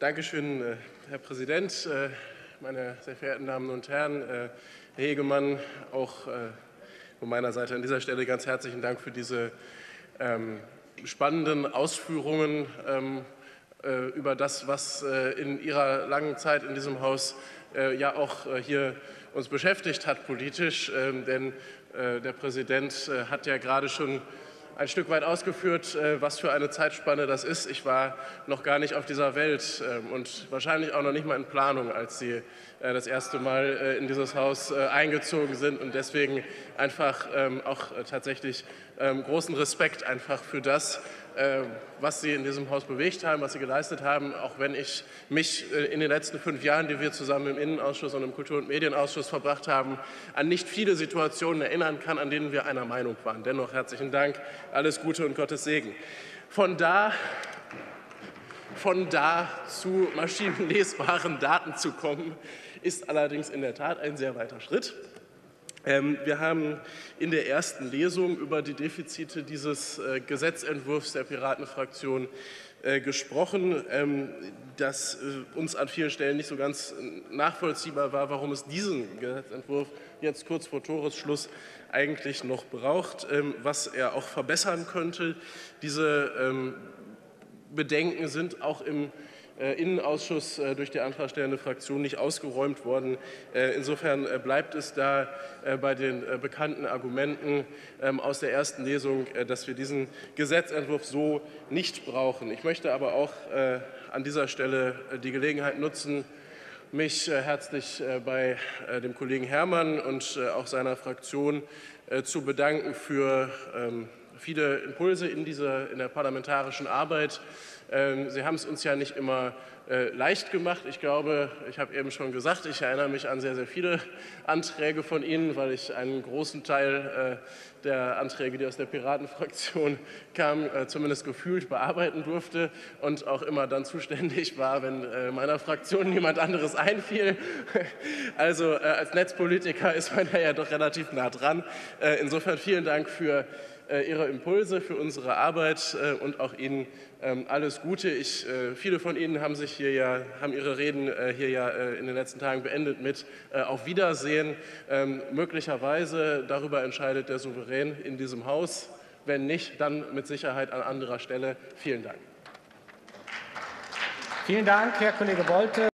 Dankeschön, äh, Herr Präsident, äh, meine sehr verehrten Damen und Herren, äh, Herr Hegemann, auch von meiner Seite an dieser Stelle ganz herzlichen Dank für diese ähm, spannenden Ausführungen ähm, über das, was in Ihrer langen Zeit in diesem Haus ja auch hier uns beschäftigt hat politisch. Ähm, denn der Präsident hat ja gerade schon ein Stück weit ausgeführt, äh, was für eine Zeitspanne das ist. Ich war noch gar nicht auf dieser Welt ähm, und wahrscheinlich auch noch nicht mal in Planung, als Sie äh, das erste Mal äh, in dieses Haus eingezogen sind und deswegen einfach ähm, auch tatsächlich ähm, großen Respekt einfach für das, was Sie in diesem Haus bewegt haben, was Sie geleistet haben, auch wenn ich mich in den letzten fünf Jahren, die wir zusammen im Innenausschuss und im Kultur- und Medienausschuss verbracht haben, an nicht viele Situationen erinnern kann, an denen wir einer Meinung waren. Dennoch herzlichen Dank, alles Gute und Gottes Segen. Von da von da zu maschinenlesbaren Daten zu kommen, ist allerdings in der Tat ein sehr weiter Schritt. Ähm, wir haben in der ersten Lesung über die Defizite dieses äh, Gesetzentwurfs der Piratenfraktion äh, gesprochen, ähm, dass äh, uns an vielen Stellen nicht so ganz nachvollziehbar war, warum es diesen Gesetzentwurf jetzt kurz vor Toresschluss eigentlich noch braucht, ähm, was er auch verbessern könnte. Diese Bedenken sind auch im Innenausschuss äh, durch die antragstellende Fraktion nicht ausgeräumt worden. Äh, insofern bleibt es da bei den bekannten Argumenten ähm, aus der ersten Lesung, dass wir diesen Gesetzentwurf so nicht brauchen. Ich möchte aber auch an dieser Stelle die Gelegenheit nutzen, mich herzlich bei dem Kollegen Herrmann und auch seiner Fraktion zu bedanken für ähm, viele Impulse in, dieser, in der parlamentarischen Arbeit. Ähm, Sie haben es uns ja nicht immer äh, leicht gemacht. Ich glaube, ich habe eben schon gesagt, ich erinnere mich an sehr, sehr viele Anträge von Ihnen, weil ich einen großen Teil äh, der Anträge, die aus der Piratenfraktion kamen, äh, zumindest gefühlt bearbeiten durfte und auch immer dann zuständig war, wenn meiner Fraktion niemand anderes einfiel. Also als Netzpolitiker ist man ja doch relativ nah dran. Insofern vielen Dank für äh, Ihre Impulse für unsere Arbeit äh, und auch Ihnen ähm, alles Gute. Ich, äh, viele von Ihnen haben, sich hier ja, haben Ihre Reden hier ja in den letzten Tagen beendet mit Auf Wiedersehen. Ähm, möglicherweise darüber entscheidet der Souverän in diesem Haus. Wenn nicht, dann mit Sicherheit an anderer Stelle. Vielen Dank. Vielen Dank, Herr Kollege Bolte.